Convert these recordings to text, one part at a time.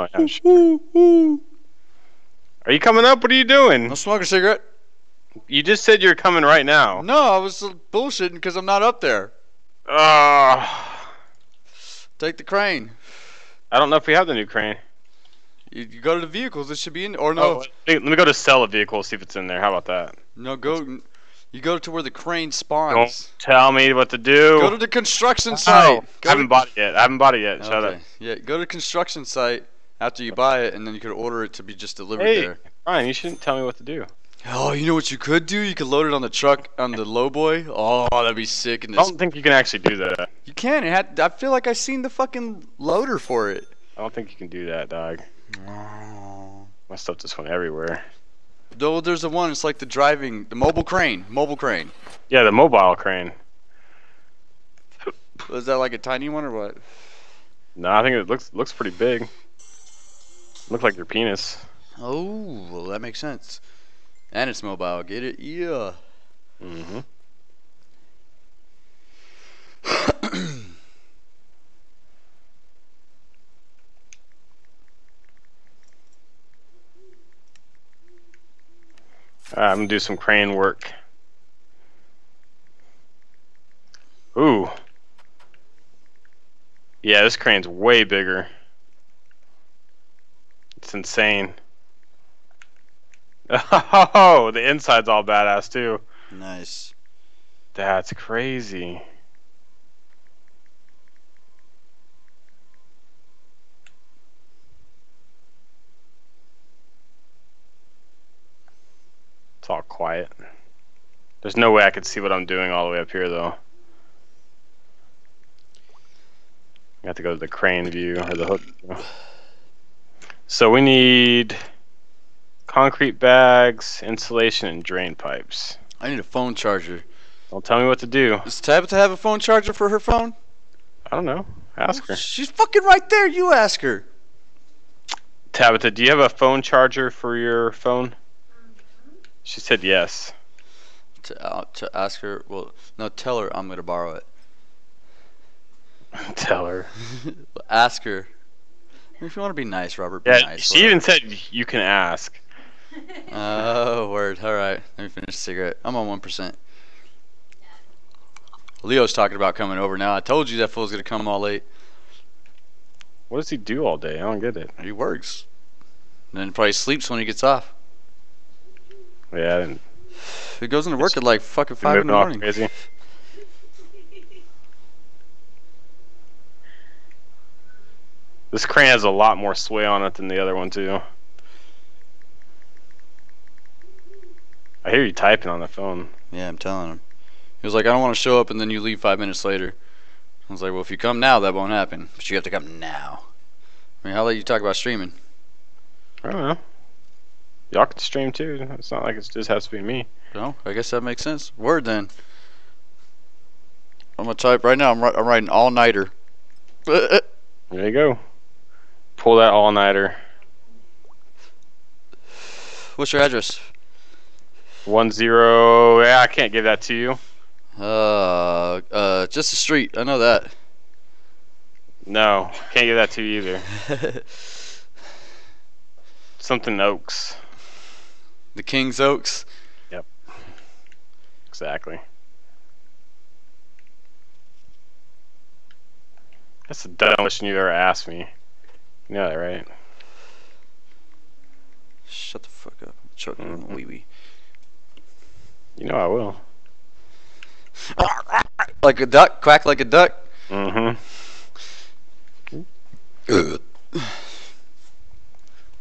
Oh, yeah. Are you coming up? What are you doing? I'm smoking a cigarette. You just said you're coming right now. No, I was bullshitting because I'm not up there. Uh, Take the crane. I don't know if we have the new crane. You, you go to the vehicles. It should be in. Or no, Oh, let me- go to sell a vehicle, see if it's in there. How about that? no, go. You go to where the crane spawns. Don't spawns. tell me what to do. Go to the construction No, site. I haven't to- bought it yet. I haven't bought it yet. Shut okay. up. Yeah, go to the construction site after you buy it, and then you could order it to be just delivered Hey, there. Ryan, you shouldn't tell me what to do. Oh, you know what you could do? You could load it on the truck on the lowboy. Oh, that'd be sick. And I don't think you can actually do that. you can. It had. I feel like I've seen the fucking loader for it. I don't think you can do that, dog. Oh. My stuff just went everywhere. Though there's the one. It's like the driving, the mobile crane. Mobile crane. Yeah, the mobile crane. Was that like a tiny one or what? No, I think it looks looks pretty big. Look like your penis. Oh, well, that makes sense. And it's mobile. Get it? Yeah. Mm-hmm. I'm gonna do some crane work. Ooh. Yeah, this crane's way bigger. It's insane. Oh, the inside's all badass too. Nice. That's crazy. It's all quiet. There's no way I could see what I'm doing all the way up here though. I have to go to the crane view or the hook view. So we need concrete bags, insulation, and drain pipes. I need a phone charger. Don't tell me what to do. Does Tabitha have a phone charger for her phone? I don't know. Ask her. She's fucking right there. You ask her. Tabitha, do you have a phone charger for your phone? She said yes. To uh, to ask her. Well, no, tell her I'm gonna borrow it. Tell her. ask her. If you want to be nice, Robert, be Yeah, nice. she even said you can ask. Oh, word. All right. Let me finish the cigarette. I'm on one percent. Leo's talking about coming over now. I told you that fool's gonna come all late. What does he do all day? I don't get it. He works. And then probably sleeps when he gets off. Yeah, I didn't. He goes into work at like fucking five in the morning. Crazy. This crane has a lot more sway on it than the other one too. I hear you typing on the phone. Yeah, I'm telling him. He was like, I don't want to show up and then you leave five minutes later. I was like, well, if you come now, that won't happen. But you have to come now. I mean, how late you talk about streaming? I don't know. Y'all can stream too. It's not like it just has to be me. No, I guess that makes sense. Word then. I'm gonna type right now. I'm, I'm writing all nighter. There you go. Pull that all nighter. What's your address? One zero. Yeah, I can't give that to you. Uh, uh, just the street. I know that. No, can't give that to you either. Something Oaks. the King's Oaks. Yep. Exactly. That's the dumbest question you've ever asked me. You know that, right? Shut the fuck up. I'm choking on Mhm. my wee wee. You know I will. Like a duck, quack like a duck. Mm-hmm.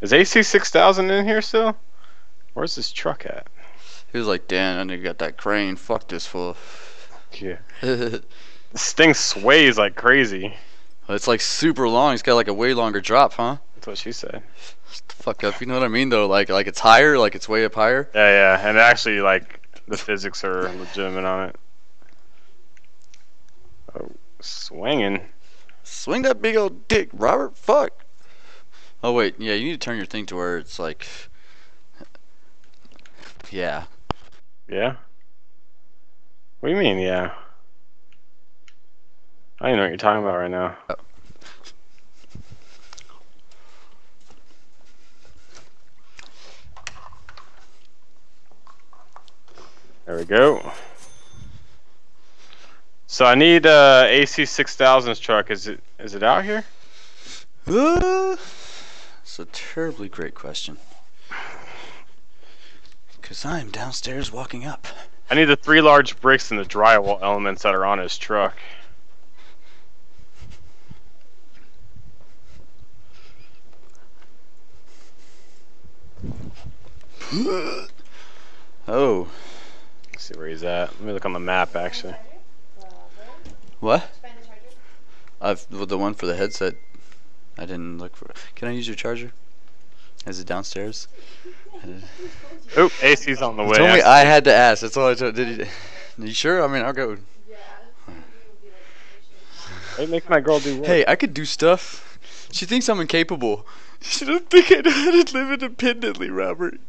Is AC six thousand in here still? Where's this truck at? He was like, "Dan, I need to get that crane. Fuck this fool." Yeah. This thing sways like crazy. Like super long. It's got like a way longer drop, huh? That's what she said. Fuck up. You know what I mean though? Like like it's higher. Like it's way up higher. Yeah, yeah, and actually, like the physics are legitimate on it. Oh, swinging. Swing that big old dick, Robert. Fuck. Oh wait, yeah. You need to turn your thing to where it's like. Yeah. Yeah. What do you mean? Yeah. I don't know what you're talking about right now. Oh. There we go. So I need uh, AC 6000's truck. Is it is it out here? Uh, it's a terribly great question. Because I'm downstairs walking up. I need the three large bricks and the drywall elements that are on his truck. Oh. Let's see where he's at. Let me look on the map actually. What? I've well, the one for the headset. I didn't look for. Can I use your charger? Is it downstairs? Oop, AC's on the way. told me I had to ask. That's all I told. Did you? Are you sure? I mean, I'll go. Hey, make my girl do work. Hey, I could do stuff. She thinks I'm incapable. She doesn't think I know how to live independently, Robert.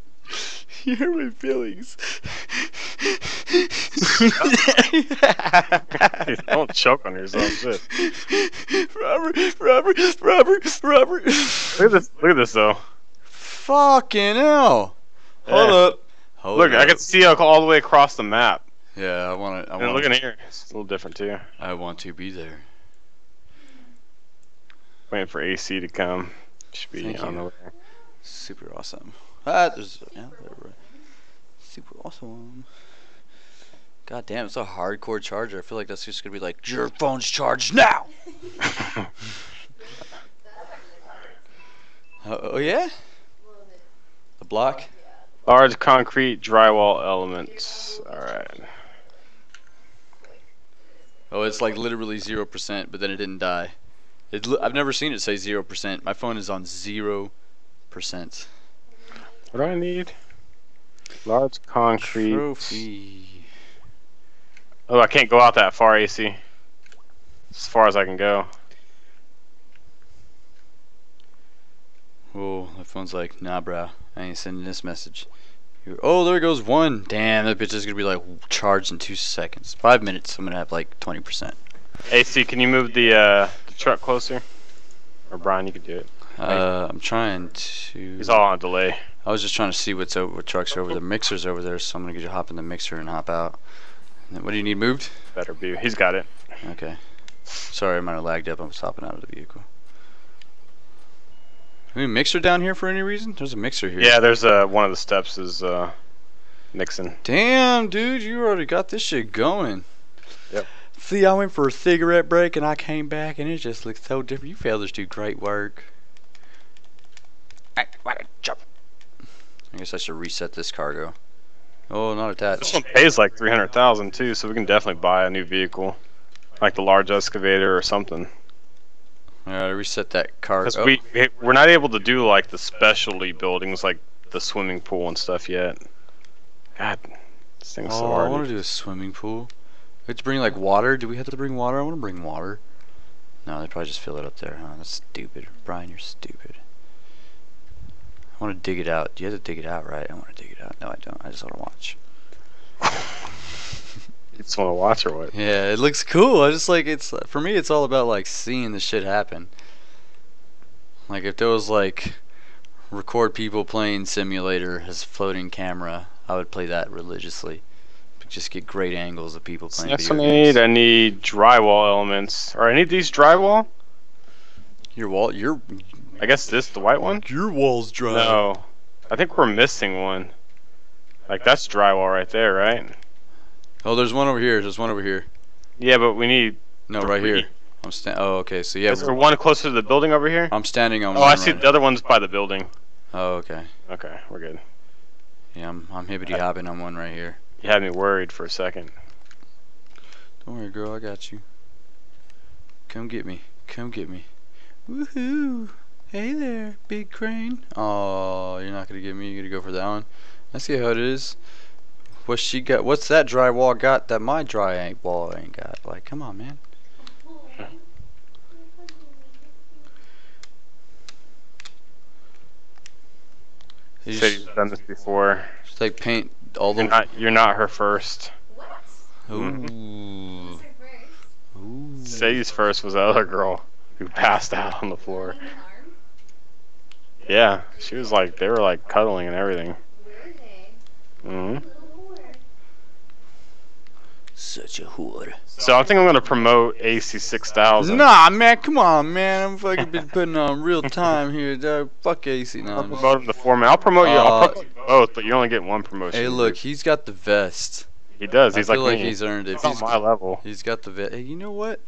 You hurt my feelings. Don't choke on yourself, shit. Robert, Robert, Robert, Robert. Look at this. Look at this though. Fucking hell. Hold Yeah. up. Hold Look, I can see all the way across the map. Yeah, I want to. I want. look in here. It's a little different too. I want to be there. Waiting for AC to come. Should be Thank on you. the way. Super awesome. Ah, there's yeah, there super awesome. God damn, it's a hardcore charger. I feel like that's just gonna be like your phone's charged now. Uh, oh yeah. The block. Large concrete drywall elements. All right. Oh, it's like literally zero percent, but then it didn't die. It, li- I've never seen it say zero percent. My phone is on zero percent. What do I need? Large concrete. Trophy. Oh, I can't go out that far, AC. As far as I can go. Oh, my phone's like, nah, bro. I ain't sending this message. You- Oh, there goes one. Damn, that bitch is gonna be like charged in two seconds. Five minutes, I'm gonna have like 20%. AC, can you move the uh, the truck closer? Or Brian, you could do it. Uh, I'm trying to. He's all on a delay. I was just trying to see what's over, what trucks are over there. Mixer's over there, so I'm gonna get you hop in the mixer and hop out. And what do you need moved? Better be. He's got it. Okay. Sorry, I might have lagged up. I was hopping out of the vehicle. Any mixer down here for any reason? There's a mixer here. Yeah, there's uh, one of the steps is uh, Nixon. Damn, dude, you already got this shit going. Yep. See, I went for a cigarette break and I came back and it just looks so different. You fellas do great work. I guess I should reset this cargo. Oh, not attached. This one pays like three hundred thousand too, so we can definitely buy a new vehicle, like the large excavator or something. Alright, reset that Because cargo. we we- we're not able to do like the specialty buildings like the swimming pool and stuff yet. God, this thing's so oh, I want to do a swimming pool. We have to bring like water. Do we have to bring water? I want to bring water. No, they probably just fill it up there, huh? That's stupid. Brian, you're stupid. I want to dig it out. Do You have to dig it out, right? I want to dig it out. No, I don't. I just want to watch. You just want to watch or what? Yeah, it looks cool. I just like it's for me. It's all about like seeing the shit happen. Like if there was like record people playing simulator as floating camera, I would play that religiously. Just get great angles of people playing video one I need, I need drywall elements. Or I need these drywall. Your wall, your I guess this the white one. your wall's dry. No, I think we're missing one. Like that's drywall right there, right? Oh, there's one over here. There's one over here. Yeah, but we need. No, right here. I'm sta- Oh, okay. So yeah, Is there one closer to the building over here? I'm standing on Oh, one. I see. right- The other one's by the building. Oh, okay. Okay, we're good. Yeah, I'm I'm hibbity hopping on one right here. You had me worried for a second. Don't worry, girl. I got you. Come get me. Come get me. Woohoo! Hey there, big crane. Oh, you're not gonna get me. You're gonna go for that one. I see how it is. What's she got? What's that drywall got that my dry ain't wall ain't got? Like, come on, man. You You said just, you've done this before. just like paint all the. You're not. You're not her first. Mm-hmm. Ooh. Ooh. Sadie's first was the other girl who passed out on the floor. Yeah, she was like they were like cuddling and everything. hmm Such a whore. So I think I'm gonna promote AC six thousand. Nah, man, come on, man. I'm fucking been putting on real time here, dog. Fuck AC I'll now. promote him to foreman. I'll promote you. I'll Uh, promote you both, but you only get one promotion. Hey, look, he's got the vest. he does. He's I like feel like me. he's earned it. He's on He's, my level. he's got the vest. Hey, you know what?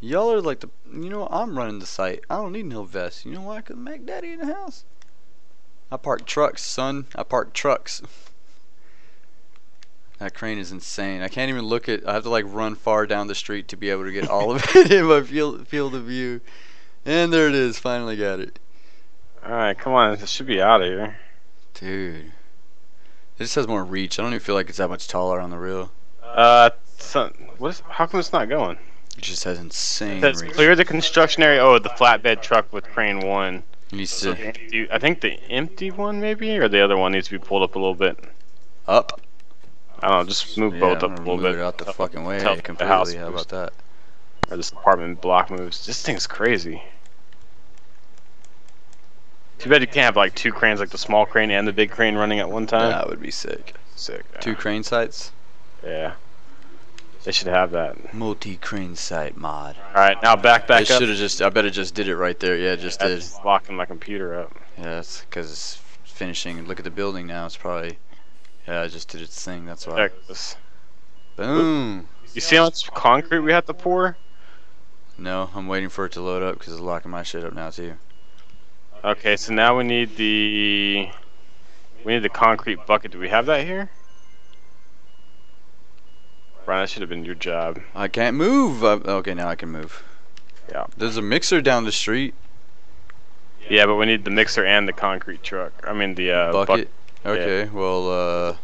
Y'all are like the. You know. I'm running the site. I don't need no vest. You know why? Cause Mac Daddy in the house. I park trucks, son. I park trucks. That crane is insane. I can't even look at. I have to like run far down the street to be able to get all of it in my field field of view. And there it is. Finally got it, All right, come on. This should be out of here. dude. It just has more reach. I don't even feel like it's that much taller on the real. Uh, son, what is? How come it's not going? It just has insane It says clear the construction area. Oh, the flatbed truck with crane one. Needs to empty, I think the empty one maybe, or the other one needs to be pulled up a little bit. up. I don't know. Just move Yeah, both up a little move bit. it out the fucking way tell the house How about that? Or this apartment block moves. This thing's crazy. Too bad you can't have like two cranes, like the small crane and the big crane running at one time. That would be sick. Sick. yeah. Two crane sites. Yeah. They should have that. Multi crane site mod. All right, now back I back up. should have just. I bet it just did it right there. Yeah, it just did. That's locking my computer up. Yeah, that's because it's finishing. Look at the building now. It's probably. Yeah, I just did its thing. That's why. Check. Boom. You see how much concrete we have to pour? No, I'm waiting for it to load up because it's locking my shit up now too. Okay, so now we need the we need the concrete bucket. Do we have that here? Brian, that should have been your job. I can't move. Uh, okay, now I can move. Yeah. There's a mixer down the street. Yeah, but we need the mixer and the concrete truck. I mean the uh, bucket. buck- okay. Well, uh,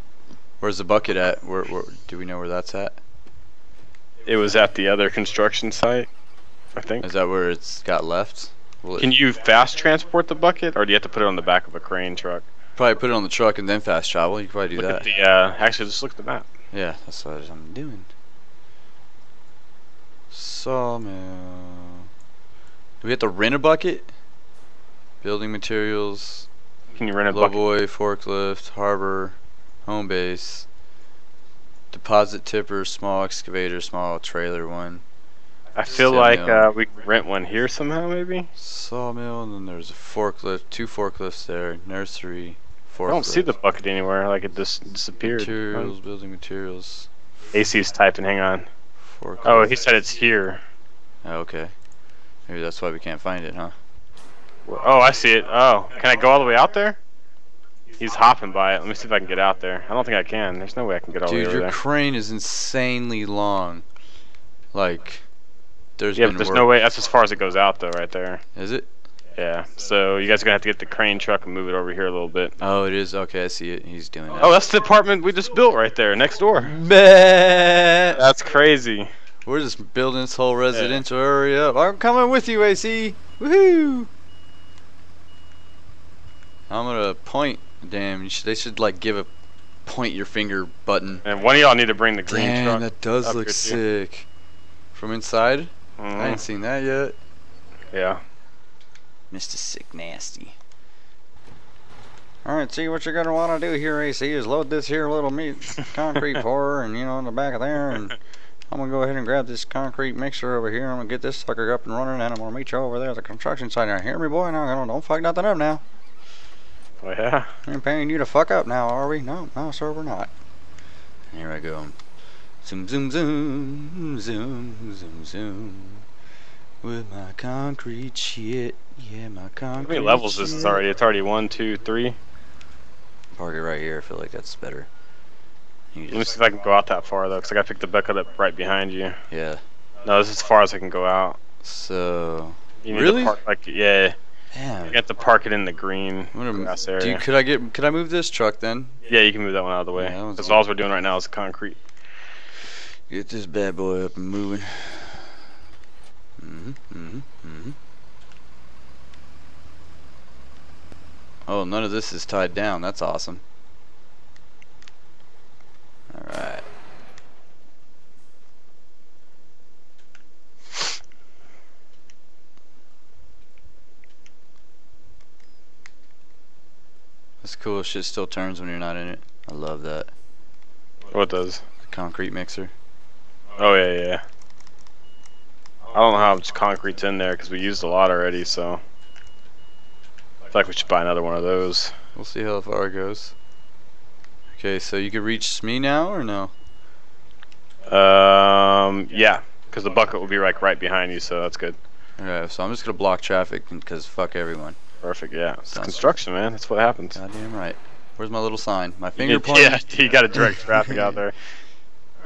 where's the bucket at? Where, where? Do we know where that's at? It was at the other construction site, I think. Is that where it's got left? Will Can you fast transport the bucket, or do you have to put it on the back of a crane truck? probably put it on the truck and then fast travel? You could probably do Look that. at the uh, actually, just look at the map. Yeah, that's what I'm doing. Sawmill. Do we have to rent a bucket? Building materials, Can you rent a bucket? lowboy, forklift, harbor, home base, deposit tipper, small excavator, small trailer one, I feel like uh, we can rent one here somehow, maybe. sawmill, and then there's a forklift, two forklifts there, nursery. I don't see the bucket anywhere. Like it just disappeared. materials, building materials, AC's typing. Hang on. forklift. Oh, he said it's here. Oh, okay. Maybe that's why we can't find it, huh? Oh, I see it. Oh, can I go all the way out there? He's hopping by it. Let me see if I can get out there. I don't think I can. There's no way I can get all the way over there. Dude, your there. crane is insanely long. Like, there's Yeah, been but there's work. no way. That's as far as it goes out, though, right there. Is it? Yeah. So you guys are gonna have to get the crane truck and move it over here a little bit. Oh, it is. Okay, I see it. He's doing that. Oh, that's the apartment we just built right there, next door. Bet. That's crazy. We're just building this whole residential area up. I'm coming with you, AC. Woohoo! I'm gonna point. Damn, you should, they should like give a point your finger button. And one of y'all need to bring the green Damn, truck. that does look here, too. sick. From inside? I Mhm. ain't seen that yet. Yeah. Mr. Sick Nasty. Alright, see what you're gonna wanna do here, AC, is load this here little meat concrete pourer and you know in the back of there and I'm gonna go ahead and grab this concrete mixer over here. I'm gonna get this sucker up and running and I'm gonna meet you over there at the construction site. Now hear me boy now, don't, don't fuck nothing up now. Oh yeah. We ain't paying you to fuck up now, are we? No, no sir we're not. Here I go. Zoom zoom zoom zoom zoom zoom with my concrete shit. Yeah, my How concrete. many levels this is shit. already? It's already one, two, three. Park it right here. I feel like that's better. Let me see if I can go out that far though, because I gotta pick the bucket up right behind you. yeah. No, this is as far as I can go out. So, You need Really? to park like yeah. damn. You have to park it in the green grass area. you, could I get? Could I move this truck then? yeah, you can move that one out of the way. Yeah, that one's Because good. all we're doing right now is concrete. Get this bad boy up and moving. Mhm. Mhm. Mhm. Oh, none of this is tied down. That's awesome. All right. That's cool. Shit still turns when you're not in it. I love that. What does? The concrete mixer. Oh yeah, yeah. I don't know how much concrete's in there because we used a lot already, so I feel like we should buy another one of those. We'll see how far it goes. Okay, so you can reach me now or no? Um, yeah, because the bucket will be like right behind you, so that's good. Alright, so I'm just gonna block traffic because fuck everyone. Perfect. Yeah, it's Sounds- construction, man. That's what happens. Goddamn right. Where's my little sign? My finger pointing? Yeah, you got to direct traffic out there.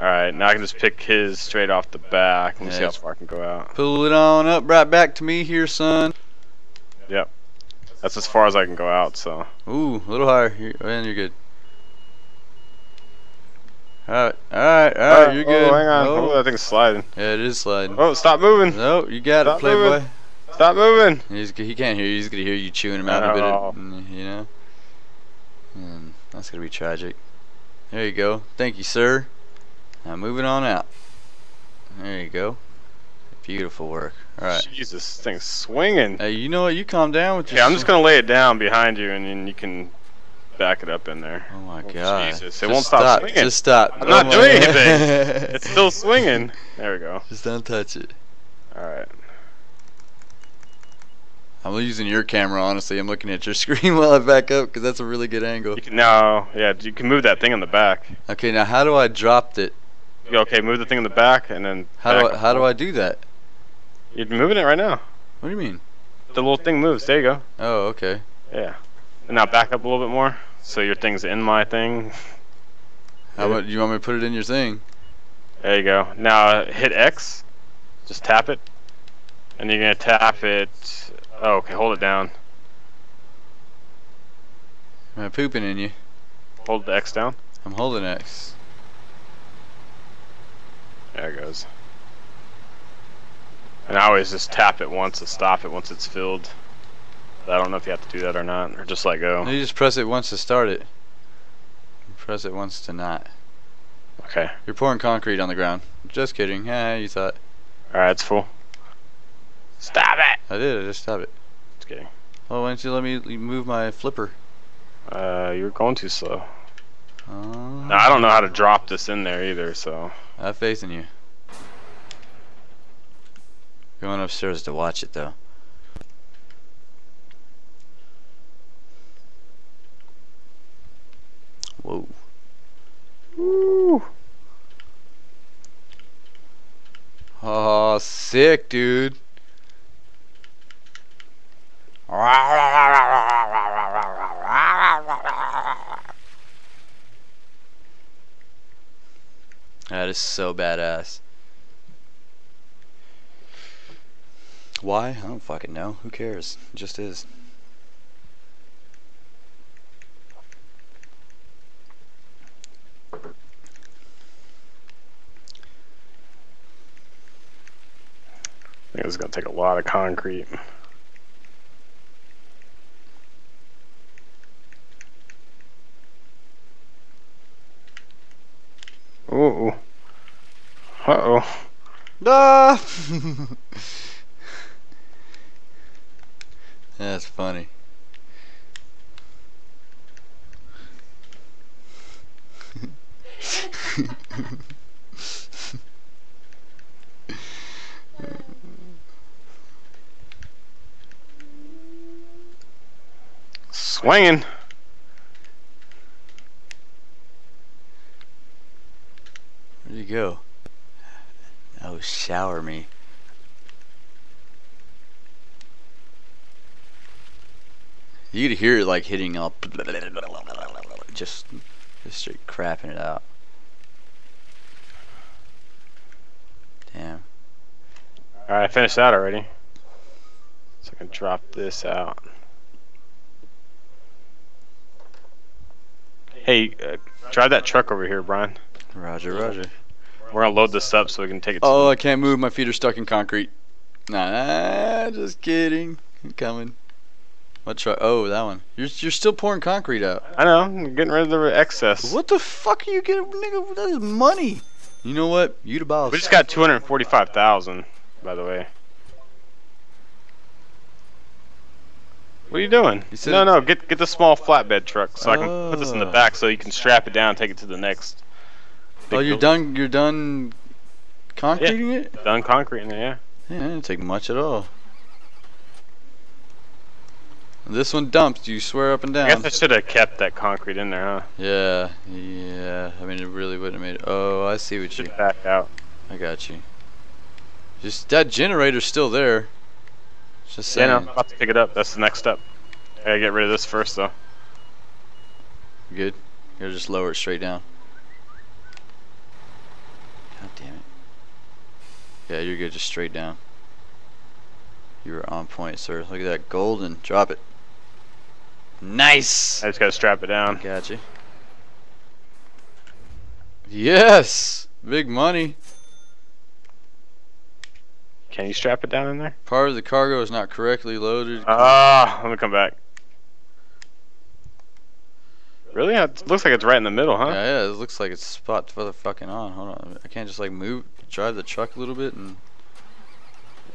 All right, now I can just pick his straight off the back. Let me Yeah, see how far I can go out. Pull it on up right back to me here, son. Yep. That's as far as I can go out. So Ooh, a little higher. You're, and you're good. Alright, alright, alright, you're good. Oh, hang on. Oh. That thing's sliding. Yeah, it is sliding. Oh, stop moving. No, you got Stop it, Playboy. moving. Stop moving. He's, he can't hear you. He's gonna hear you chewing him out a bit. Of, mm, you know. And that's gonna be tragic. There you go. Thank you, sir. Now moving on out. There you go. Beautiful work. All right. Jesus, this thing's swinging. Hey, you know what? You calm down with your. Yeah, I'm just gonna lay it down behind you, and then you can back it up in there. Oh my Oh, god. Jesus, it Just won't stop swinging. Just stop. I'm not Oh my- doing anything. It's still swinging. There we go. Just don't touch it. All right. I'm using your camera, honestly. I'm looking at your screen while I back up because that's a really good angle. You can now, yeah, you can move that thing on the back. Okay, now how do I drop it? Okay, move the thing in the back, and then. How do I, how do. I do that? You're moving it right now. What do you mean? The little thing moves. There you go. Oh, okay. Yeah. And now back up a little bit more, so your thing's in my thing. How about you want me to put it in your thing? There you go. Now hit X. Just tap it. And you're gonna tap it. Oh, okay. Hold it down. Am I pooping in you? Hold the X down. I'm holding X. There it goes. And I always just tap it once to stop it once it's filled. But I don't know if you have to do that or not, or just let go. You just press it once to start it. Press it once to not. Okay. You're pouring concrete on the ground. Just kidding. Yeah, you thought. Alright, it's full. Stop it! I did. I just stopped it. Just kidding. Oh, why don't you let me move my flipper? Uh, you're going too slow. Now, I don't know how to drop this in there either, so. I'm facing you. Going upstairs to watch it though. Whoa. Woo! Oh, sick, dude. That is so badass. Why? I don't fucking know. Who cares? It just is. I think it's gonna take a lot of concrete. Ooh. Uh oh. Ah! That's funny. Swinging. Where'd you go? Oh, shower me. You could hear it like hitting up, just, just straight crapping it out. Damn. Alright, I finished that already. So I can drop this out. Hey, uh, drive that truck over here, Brian. Roger, Roger. We're gonna load this up so we can take it to Oh, I can't move. My feet are stuck in concrete. Nah, just kidding. I'm coming. What truck? Oh, that one. You're you're still pouring concrete out. I know, I'm getting rid of the excess. What the fuck are you getting, nigga? That is money. You know what? You the boss. We just got 245,000, by the way. What are you doing? You said- no, no, get get the small flatbed truck so I can put this in the Oh. back so you can strap it down and take it to the next. Oh, you're building. done. You're done concreting it? Done concrete in there, yeah. Yeah, it didn't take much at all. This one dumped, you swear up and down. I guess I should have kept that concrete in there, huh? Yeah, yeah. I mean, it really wouldn't have made it. Oh, I see what you. Should back out. I got you. Just that generator's still there. Just Yeah, saying. no, I'm about to pick it up. That's the next step. I gotta get rid of this first, though. Good. You gotta just lower it straight down. God damn it. Yeah, you're good. Just straight down. You were on point, sir. Look at that golden. Drop it. Nice. I just gotta strap it down. Gotcha. Yes! Big money. Can you strap it down in there? Part of the cargo is not correctly loaded. Ah, let me come back. Really? It looks like it's right in the middle, huh? Yeah, yeah, it looks like it's spot for the fucking on. Hold on. I can't just like move, drive the truck a little bit and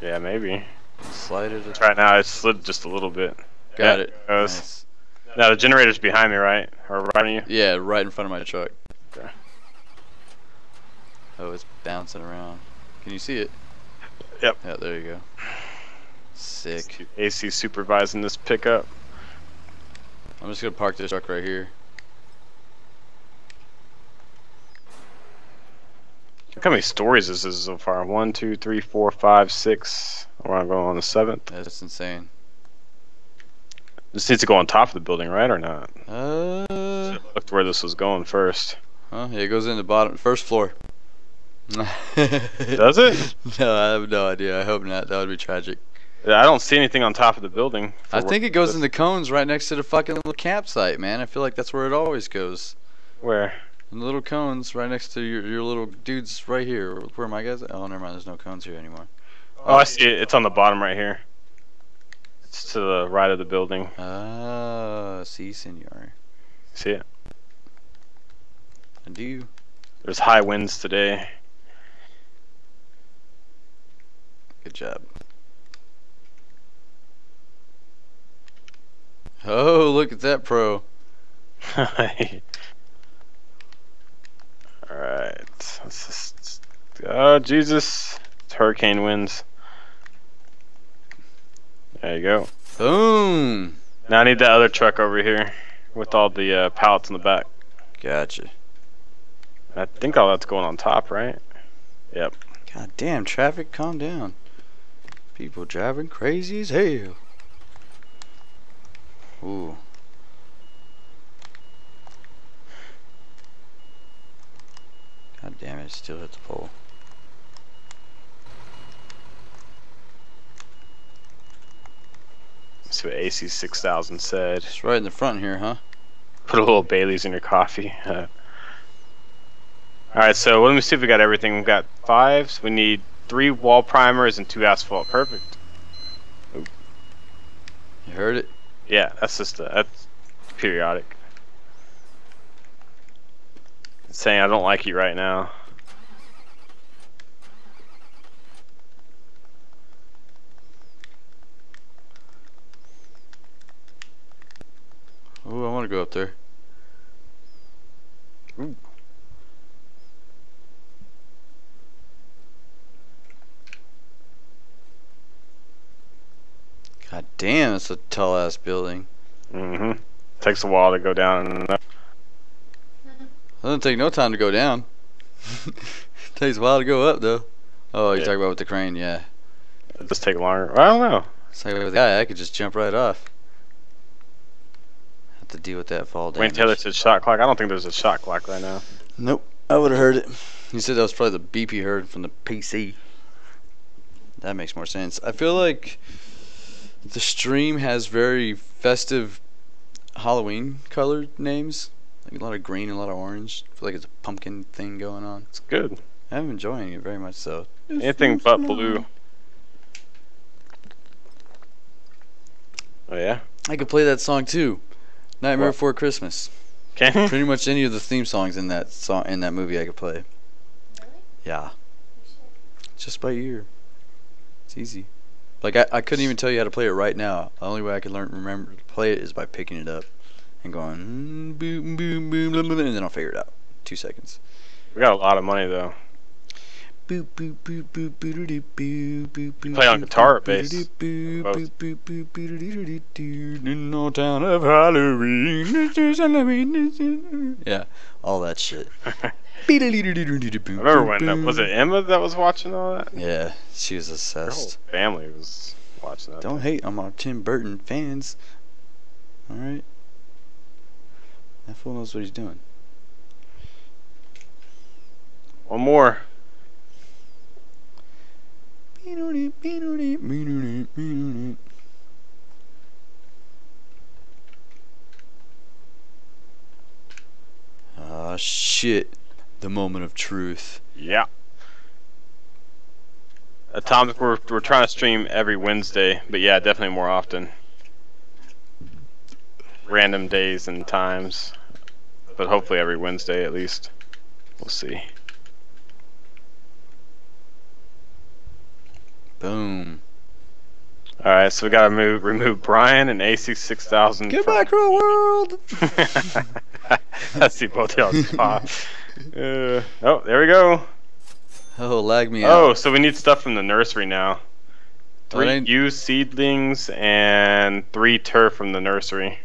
Yeah, maybe. slide it. Right now, it slid just a little bit. Got Yeah, it. goes. Nice. Now the generator's behind me, right? Or right on you? Yeah, right in front of my truck. Okay. Oh, it's bouncing around. Can you see it? Yep. Yeah, there you go. Sick. AC supervising this pickup. I'm just gonna park this truck right here. Look how many stories this is so far. One, two, three, four, five, six. We're going on the seventh. That's insane. This needs to go on top of the building, right, or not? Uh, Looked where this was going first. huh? Yeah, it goes in the bottom, first floor. Does it? No, I have no idea. I hope not. That would be tragic. Yeah, I don't see anything on top of the building. I think it goes in the cones right next to the fucking little campsite, man. I feel like that's where it always goes. Where? In the little cones right next to your, your little dudes right here. Where my guys? Oh, never mind. There's no cones here anymore. Oh, I see it. It's on the bottom right here. It's to the right of the building. Ah, see, senor. See it? I do. There's high winds today. Good job. Oh, look at that pro. Alright. Let's just. Oh, Jesus. It's hurricane winds. There you go. Boom. Now I need that other truck over here with all the uh, pallets in the back. Gotcha. I think all that's going on top, right? Yep. God damn, traffic, calm down. People driving crazy as hell. Ooh. God damn it, still hit the pole. See what AC 6000 said. It's right in the front here, huh? Put a little Bailey's in your coffee. Uh, Alright, so let me see if we got everything. We've got fives. We need three wall primers and two asphalt. Perfect. You heard it? Yeah, that's just a, that's periodic. It's saying I don't like you right now. Want to go up there. Ooh. God damn, it's a tall ass building. Mm-hmm. Takes a while to go down and up. Doesn't take no time to go down. Takes a while to go up though. Oh, you're Yeah. talking about with the crane, yeah. It just take longer. I don't know. It's like with the guy, I could just jump right off. Have to deal with that fall Wayne. Taylor said shot clock. I don't think there's a shot clock right now. Nope, I would have heard it. He said that was probably the beep he heard from the PC. That makes more sense. I feel like the stream has very festive Halloween colored names. Like a lot of green a lot of orange. I feel like it's a pumpkin thing going on. It's good. I'm enjoying it very much so. Anything but blue. Oh yeah. I could play that song too. Nightmare What? Before Christmas. Can you? Pretty much any of the theme songs in that song in that movie I could play. Really? Yeah. Just by ear. It's easy. Like I, I couldn't even tell you how to play it right now. The only way I could learn remember to play it is by picking it up and going mm, boom boom boom blah, blah, blah, and then I'll figure it out. Two seconds. We got a lot of money though. Play on guitar or boop, bass? No town of Halloween. Halloween, Yeah, all that shit. I I remember when uh, was it Emma that was watching all that? Yeah, she was Her whole obsessed. family was watching that. Don't thing. hate on our Tim Burton fans. Alright? That fool knows what he's doing. One more. Ah, shit. The moment of truth. Yeah. Atomic, we're, we're trying to stream every Wednesday, but yeah, definitely more often. Random days and times, but hopefully every Wednesday at least. We'll see. Boom. All right, so we gotta move, remove Brian and AC six thousand. Goodbye, cruel world! That's the both y'all's spot. Uh, oh, there we go. Oh, lag me out. Oh, so we need stuff from the nursery now. Oh, it Three ain't- seedlings and three turf from the nursery.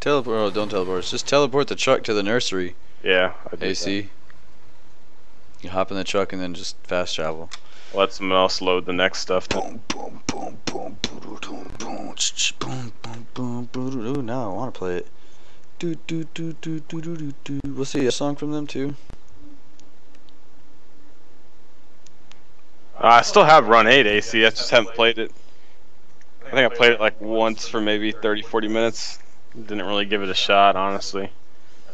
Teleport. Oh, don't teleport. Just teleport the truck to the nursery. Yeah, AC. You hop in the truck and then just fast travel. Let someone else load the next stuff. then. Boom, boom, boom, boom, boom, boom, boom, ch- boom, boom, boom, boom. Ooh, now I want to play it. Do, do, do, do, do, do, do, do. We'll see a song from them too. Uh, I still have Run 8 AC, I just haven't played it. I think I played it like once for maybe 30, 40 minutes. Didn't really give it a shot, honestly.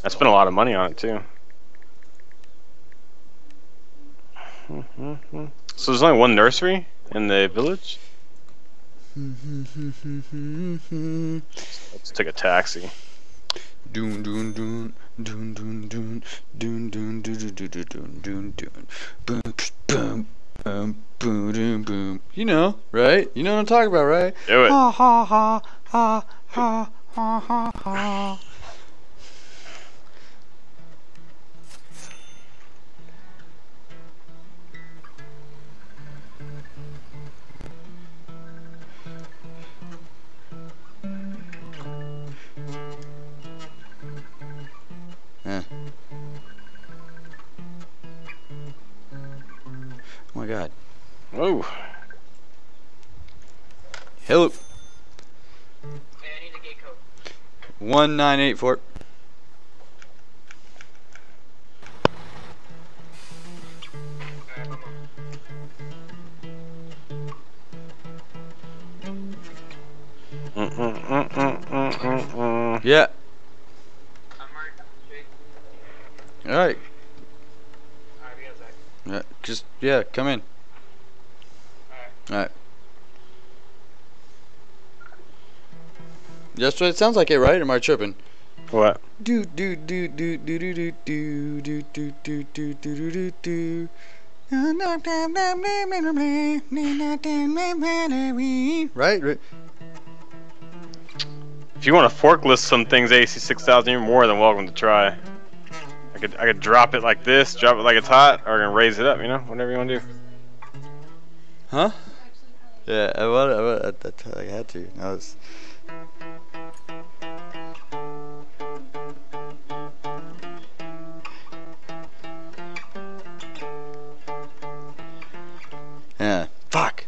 I spent a lot of money on it too. So there's only one nursery in the village? Let's take a taxi. Doon doon doon doon doon doon doon doon doon doon doon doon boom boom boom boom boom boom. You know, right? You know what I'm talking about, right? Do it. Ha ha ha ha ha ha ha ha. My god. Oh, Hello. Hey, I need a gate code. 1984. Alright, I'm on. Mm, mm, mm, mm, mm, mm, mm. Yeah. I'm already straight. Alright. Alright, we got a sec. Yeah, just, yeah, come in. Alright. Alright. That's what it sounds like it, right? Am I tripping? What? Do do do do do do do do do do do do do do do. Right, right. If you want to forklift some things AC 6000, you're more than welcome to try. I could I could drop it like this, drop it like it's hot, or I can raise it up, you know, whatever you want to do. Huh? Yeah, I want, I, want, I, I had to. I was. Yeah. Fuck.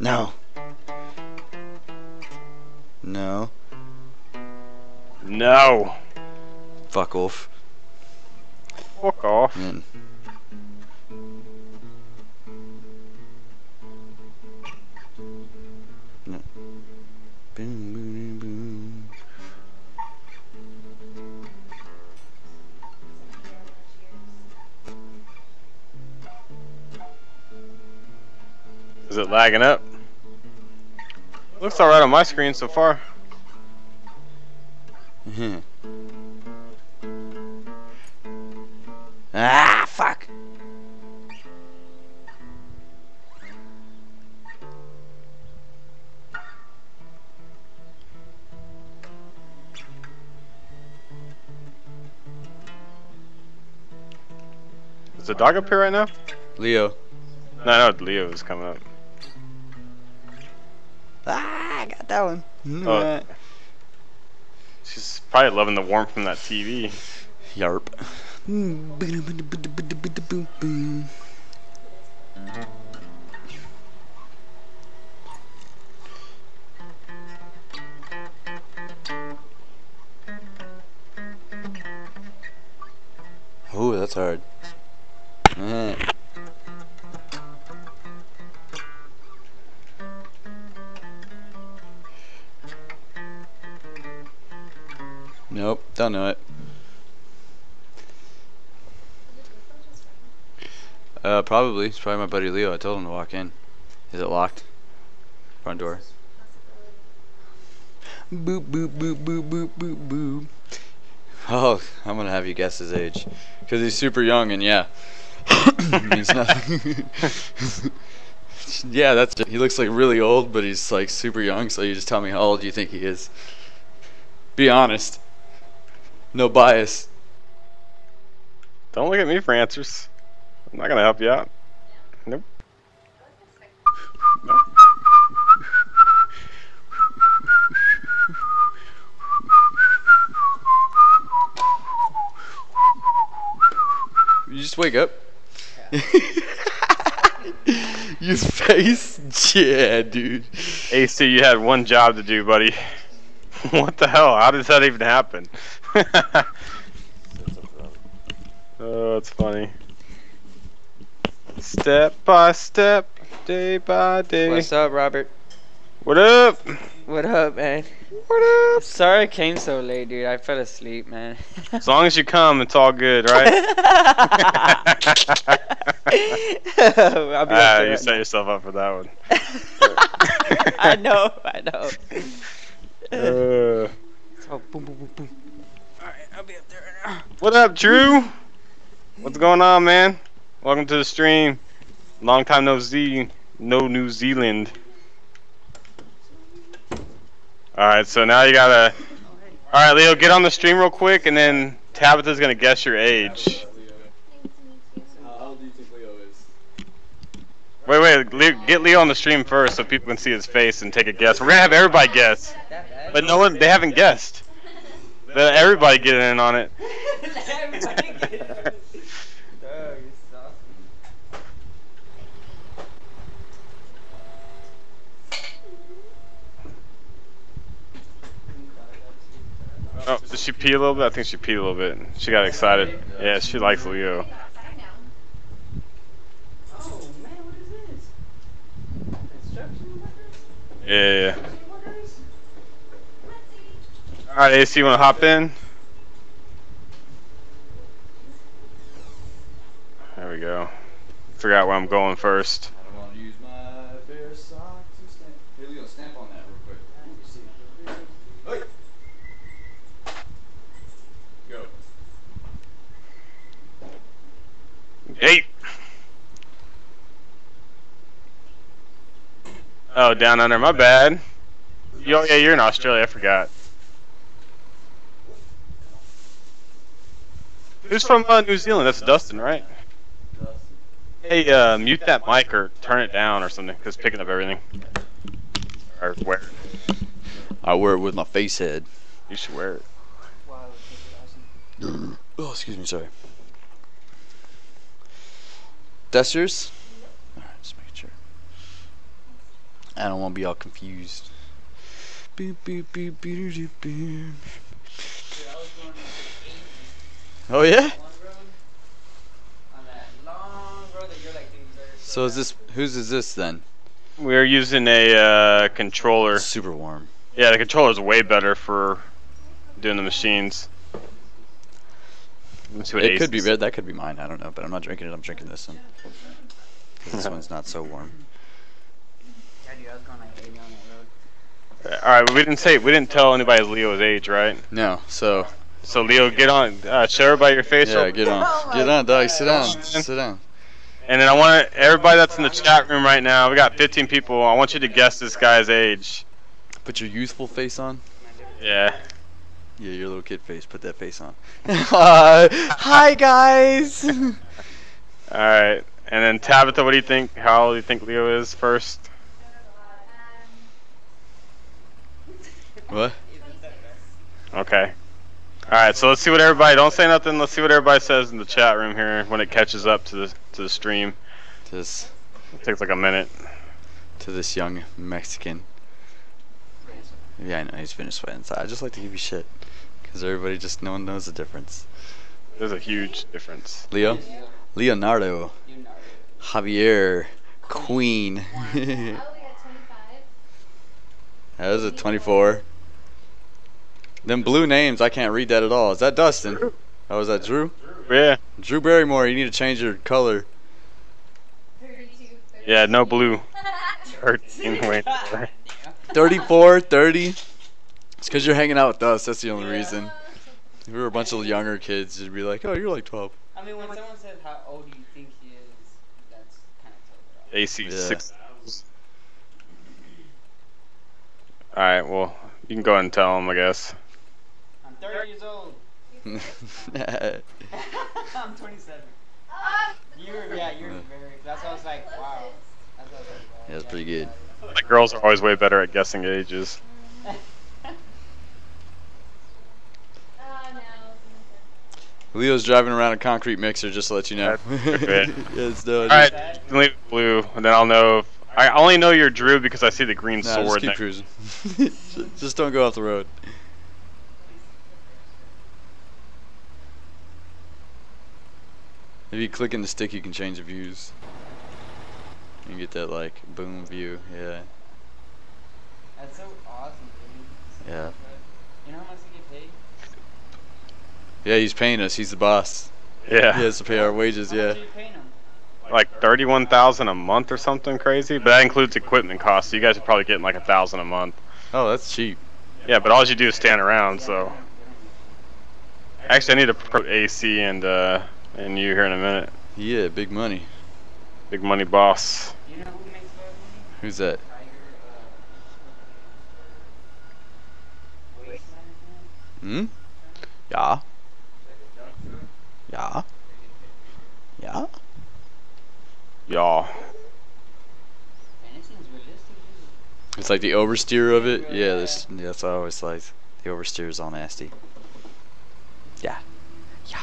No. No. No. Fuck off. Fuck off. Man. No. Boom, boom, boom. Is it lagging up? Looks alright on my screen so far. Mhm. Ah, fuck! Is the dog up here right now? Leo. No, no, Leo is coming up. Ah, I got that one. Oh. She's probably loving the warmth from that TV. Yarp. Oh, that's hard. Probably. It's probably my buddy Leo. I told him to walk in. Is it locked? Front door. Boop boop boop boop boop boop boop. Oh, I'm gonna have you guess his age, cause he's super young and yeah, means nothing. yeah, that's he looks like really old, but he's like super young. So you just tell me how old you think he is. Be honest. No bias. Don't look at me for answers. I'm not gonna help you out. Nope. You just wake up. Your face? Yeah, dude. AC, you had one job to do, buddy. what the hell? How does that even happen? oh, it's funny. Step by step, day by day. What's up, Robert? What up? What up, man? What up? Sorry I came so late, dude. I fell asleep, man. As long as you come, it's all good, right? I'll be ah, you set yourself up for that one. I know, I know. Uh, So, boom, boom, boom, boom. Alright, I'll be up there right now. what up, Drew? What's going on, man? Welcome to the stream. Long time no see, no New Zealand. Alright, so now you gotta. Alright, Leo, get on the stream real quick, and then Tabitha's gonna guess your age. Wait, wait, Leo, get Leo on the stream first so people can see his face and take a guess. We're gonna have everybody guess, but no one, they haven't guessed. Let everybody get in on it. Oh, did she pee a little bit? I think she peed a little bit. She got excited. Yeah, she likes Leo. Yeah. Alright, AC, you wanna hop in? There we go. Figure out where I'm going first. I want to use my fair sock to stamp. Hey, Leo, stamp on that real quick. Hey. Go. Eight. Oh, down under. My bad. Yo, yeah, you're in Australia. I forgot. Who's from uh, New Zealand? That's Dustin, right? Hey, uh, mute that mic or turn it down or something, cause it's picking up everything. Or wear it. I wear it with my face head. You should wear it. Oh, excuse me, sorry. Dusters? Alright, just making sure. I don't want to be all confused. Boop, boop, boop, boop, boop, boop. Oh, yeah? So is this, whose is this then? We're using a uh, controller. Super warm. Yeah, the controller's way better for doing the machines. Let's see what It Ace could be red, that could be mine, I don't know, but I'm not drinking it, I'm drinking this one. this one's not so warm. All right, we didn't say we didn't tell anybody Leo's age, right? No, so So Leo, get on, uh, show everybody your face, yeah, get on, get on, dog. Sit down, sit down. and then I want everybody that's in the chat room right now. We got 15 people. I want you to guess this guy's age. Put your youthful face on. Yeah. Yeah, your little kid face. Put that face on. Hi, hi guys. All right, and then Tabitha, what do you think? How old do you think Leo is first? What? Okay. All right, so let's see what everybody. Don't say nothing. Let's see what everybody says in the chat room here when it catches up to the to the stream. This It takes like a minute. to this young Mexican. Yeah, I know he's Venezuelan. So I just like to give you shit, cause everybody just no one knows the difference. There's a huge difference. Leo, Leonardo, Javier, Queen. that was a 24. Them blue names, I can't read that at all. Is that Dustin? Oh, is that Drew? Yeah. Drew Barrymore, you need to change your color. Yeah. No blue. Thirteen. Wait. 34, 30. It's because you're hanging out with us. That's the only reason. If we were a bunch of younger kids, you'd be like, oh, you're like 12. I mean, when someone says how old do you think he is, that's kind of tough. AC Yeah. six. All right. Well, you can go ahead and tell him, I guess. I'm 30 years old. I'm 27. You're, yeah, you're Yeah. very. That's why I was like, wow. That's why I was like, wow. Yeah, that's pretty good. Like girls are always way better at guessing ages. Leo's driving around a concrete mixer, just to let you know. Good. yes, All right. Leave it blue, and then I'll know. If, I only know you're Drew because I see the green Nah, just sword. keep next- cruising. just don't go off the road. If you click in the stick, you can change the views. You can get that like boom view. Yeah, That's so awesome, dude. yeah, You know how much you get paid? Yeah. He's paying us. He's the boss. Yeah. He has to pay our wages. How Yeah. much are you paying him? Like thirty-one thousand a month or something crazy, but that includes equipment costs. So you guys are probably getting like a thousand a month. Oh, that's cheap. Yeah, but all you do is stand around. So actually, I need to pro AC and uh and you here in a minute. Yeah, big money. Big money boss. You know who makes a money? Who's that? Tiger, uh, Waste Management. Hmm. Yeah. Yeah. Yeah. Y'all. And it seems realistic, dude. It's like the oversteer of it. Yeah, this, that's what I always like. The oversteer is all nasty. Yeah. Yeah.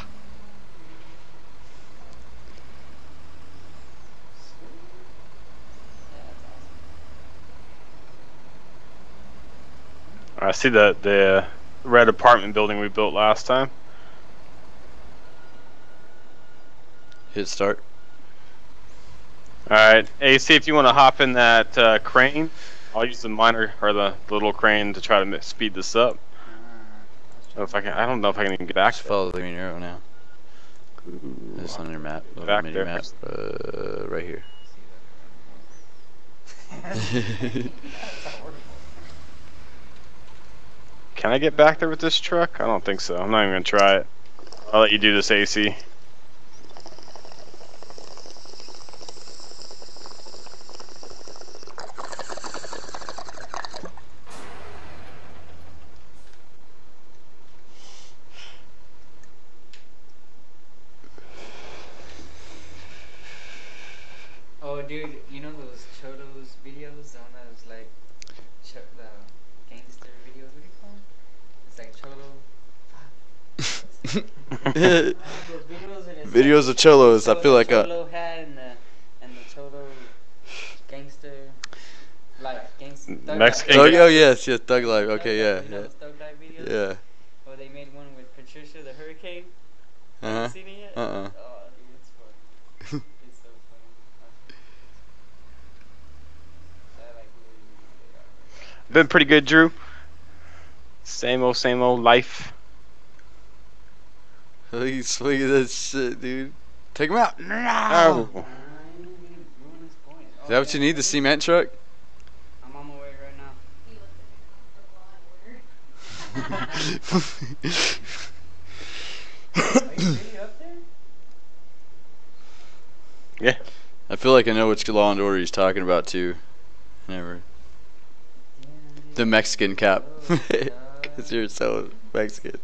Yeah, that's awesome. I see the the red apartment building we built last time. Hit start. All right, AC, if you want to hop in that uh, crane, I'll use the minor or the, the little crane to try to speed this up. Uh, If I can, I don't know if I can even get back Just there. follow the green arrow now. It's on your map. Back mini there. map. Uh, right here. Can I get back there with this truck? I don't think so. I'm not even gonna try it. I'll let you do this, AC. Oh, dude, you know those Cholos videos? The one that was like, Ch- the gangster videos. What do you call them? It's like Cholo. Those videos, and it's Videos cholos. I feel like a. Cholo hat and the and the Cholo gangster, like gangster. Mexican Life. Thug, oh yes, yes, Thug Life. Okay, Life, yeah, you know yeah, those Thug Life videos? yeah. Oh, they made one with Patricia the Hurricane. Uh huh. you seen it yet? Uh-uh. Oh, dude, it's funny. it's so funny. I like really, really good. Been pretty good, Drew. Same old, same old life. Look at look at that shit, dude. Take him out. No. Oh. I'm gonna ruin this point. Is that what you need? The cement truck? I'm on my way right now. Are you really up there? Yeah. I feel like I know which Law and Order he's talking about too. Never. The Mexican cap. Because you're so Mexican.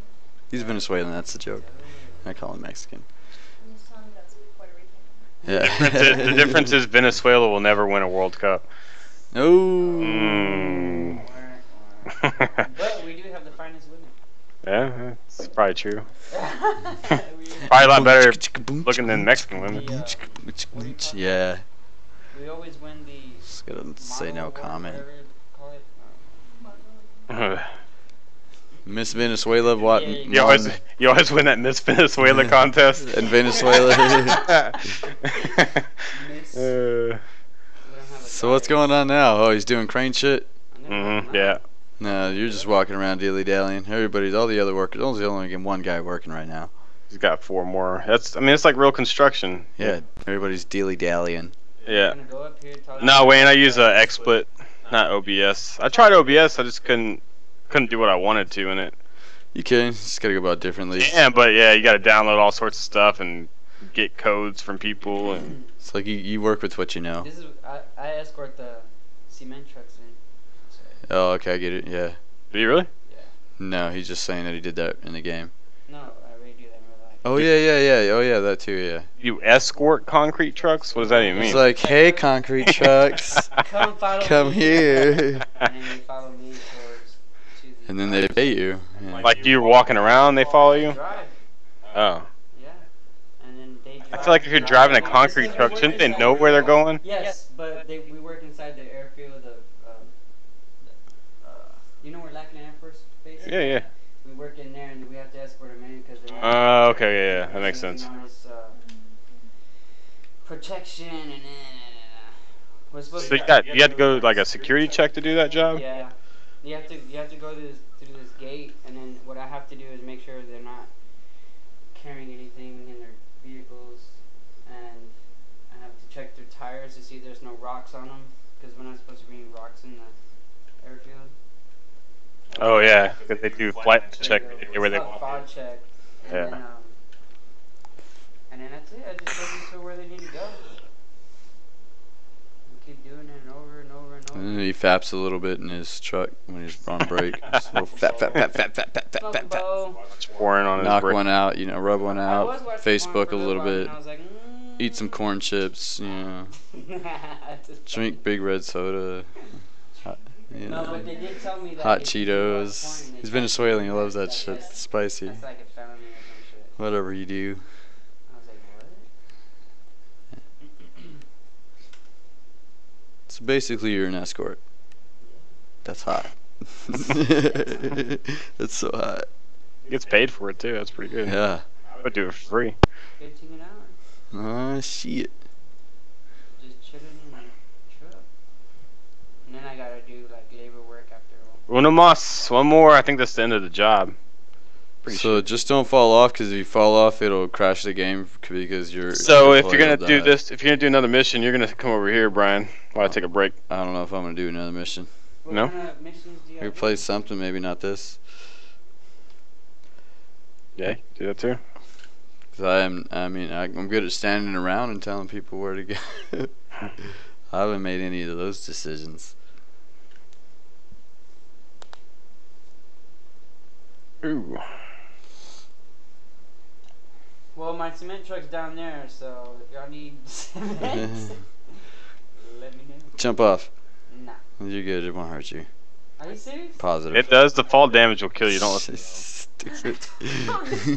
He's Venezuelan, that's the joke. I call him Mexican. Yeah. difference is- the difference is Venezuela will never win a World Cup. No. Mm. but we do have the finest women. yeah, that's probably true. Probably a lot better looking than Mexican women. the, uh, what do you call it? Yeah. we always win the. Just gonna say model no award, comment. whatever you call it. Um, Miss Venezuela, what? You you always you always win that Miss Venezuela contest. In Venezuela. Miss. Uh, we don't have a so what's going on now? Oh, he's doing crane shit. No, mhm, yeah. No, you're just walking around dilly dallying. Everybody's, all the other workers, only only one guy working right now. He's got four more. That's I mean it's like real construction. Yeah, everybody's dilly dallying. Yeah. Go up here, talk No, to- Wayne, I use uh, XSplit, not OBS. I tried OBS, I just couldn't couldn't do what I wanted to in it. You can, just gotta go about it differently. Yeah, but yeah, you got to download all sorts of stuff and get codes from people and It's like you, you work with what you know. This is I, I escort the cement trucks in. So, Oh, okay, I get it. Yeah. Do you really? Yeah. No, he's just saying that he did that in the game. no, I already do that in real life. Oh yeah, yeah, yeah. Oh yeah, that too. Yeah. You escort concrete trucks? What does that even mean? It's like, hey, concrete trucks, Come follow come me. here, And then they follow me towards to the and then they pay you. Yeah. like you're walking around, they follow you? Oh. Yeah. And then they. I feel like if you're driving a concrete truck, shouldn't they know where they're going? Yes, but they, we work inside the airfield of, um, uh, you know where Lackland Air Force Base is? Yeah, yeah. We work in there and we have to escort them in because they're Oh, okay, yeah, yeah, that makes sense. Known uh, protection and then, uh, we're supposed So you got you had to go like a security check to do that job? Yeah, you have to you have to go through this through this gate, and then what I have to do is make sure they're not carrying anything in their vehicles, and I have to check their tires to see if there's no rocks on them, because we're not supposed to bring rocks in the airfield. Oh yeah, because they do flight check where they walk. FOD check. And Yeah. Then, um, and then that's it. I just take them to where they need to go. And keep doing it and over and over and over. And then he faps a little bit in his truck when he's on break. Just a little fap, fap, fap, fap, fap, fap, fap, fap, fap. It's pouring on his Knock one out, you know, rub one out. was watching porn Facebook a little bit. and I was like, Eat some mm. corn chips, you know. Drink big red soda. Hot, you No, know. but they did tell me that Hot if you do a lot of Cheetos. He's Venezuelan. He loves that shit. It's spicy. Like a felony or some shit. Whatever you do. I was like, what? So basically, you're an escort. That's hot. That's so hot. He gets paid for it too. That's pretty good. Yeah. I would do it for free. Fifteen an hour, Oh shit. just chilling in the truck. And then I gotta do like labor work after all. Uno más. One more. I think that's the end of the job. Pretty so just don't fall off, because if you fall off, it'll crash the game because you're. So your if you're gonna do die. this, if you're gonna do another mission, you're gonna come over here, Brian, while I take a break. I don't know if I'm gonna do another mission. What No? kind of missions do you We have? something, maybe not this. Yeah, do that too. Cause I am. I mean, I, I'm good at standing around and telling people where to go. I haven't made any of those decisions. Ooh. Well, my cement truck's down there, so if y'all need cement, let me know. Jump off. Nah. You're good. It won't hurt you. Are you serious? Positive. It does. The fall damage will kill you. Don't listen. Stupid.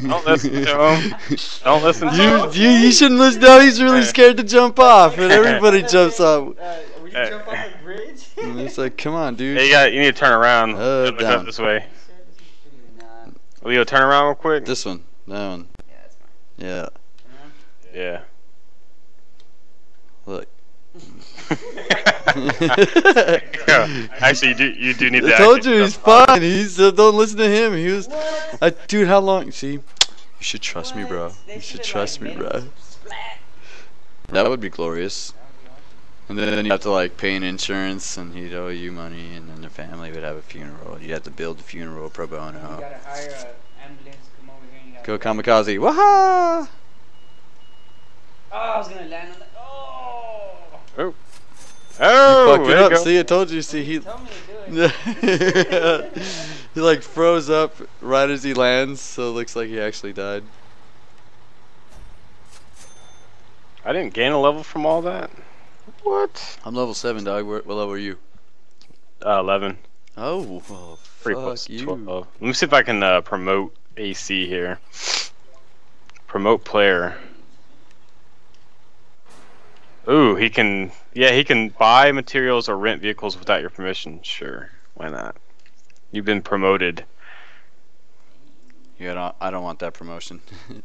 Don't listen to him. Don't listen to You, him. you, you shouldn't listen. No, he's really scared to jump off, and everybody jumps off. Uh, we Hey. jump off a bridge? And it's like, come on, dude. Hey, you got. You need to turn around. Uh, down. this way. Leo, turn around real quick. This one, that one, Yeah, yeah. Yeah. Look. Yeah. Actually, you do. You do need that. I told you he's jump off. fine. He's uh, don't listen to him. He was, What? I, dude. How long? See, you should trust me, bro. They You should trust like, me, bro. splat. That would be glorious. And then you have to like pay an insurance, and he'd owe you money, and then the family would have a funeral. You'd have to build the funeral pro You bono. gotta hire an ambulance Go kamikaze. Waha! Oh, I was gonna land on the. Oh! Oh, you fucked it up. go. See, I told you. See, he. Tell me to do it. he like froze up right as he lands, so it looks like he actually died. I didn't gain a level from all that. What? I'm level seven, dog. What, what level are you? Uh, Eleven. Oh, oh Pretty fuck you. 12. Let me see if I can uh, promote AC here. Promote player. Ooh, he can. Yeah, he can buy materials or rent vehicles without your permission. Sure, why not? You've been promoted. Yeah, I don't, I don't want that promotion.